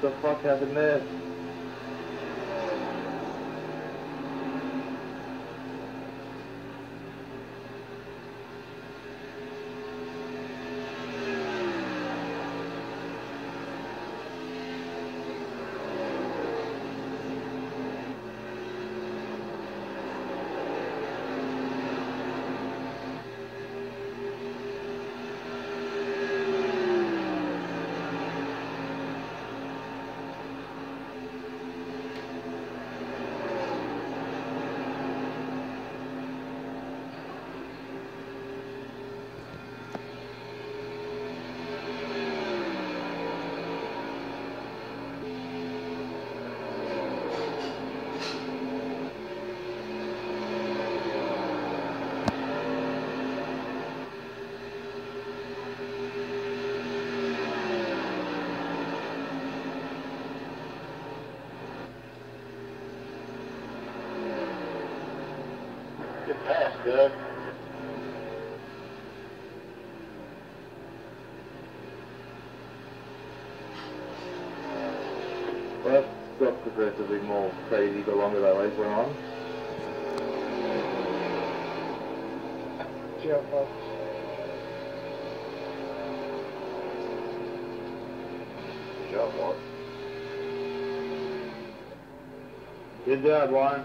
the fuck happened there? Get past, Doug. Well, that got progressively more crazy the longer that race went on. Jump up. Job what? Good job, Warren.